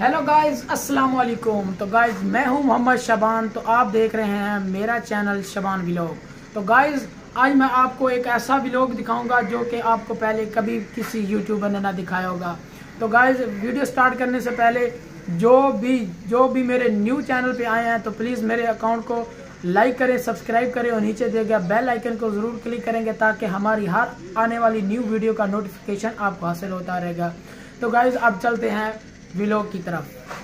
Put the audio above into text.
Hello guys अस्सलाम वालेकुम तो गाइस मैं हूँ मोहम्मद शबान। तो आप देख रहे हैं मेरा चैनल शबान व्लॉग तो गाइस आज मैं आपको एक ऐसा व्लॉग दिखाऊँगा जो कि आपको पहले कभी किसी यूट्यूबर ने ना दिखाया होगा। तो गाइस वीडियो स्टार्ट करने से पहले जो भी जो भी मेरे न्यू चैनल पे आए हैं तो प्लीज़ मेरे अकाउंट को लाइक करें सब्सक्राइब करें और नीचे दिए गया बेल आइकन को ज़रूर क्लिक करेंगे ताकि हमारी हर आने वाली न्यू वीडियो का नोटिफिकेशन आपको हासिल होता रहेगा। तो गाइज़ अब चलते हैं व्लॉग की तरफ़।